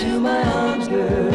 to my arms, girl.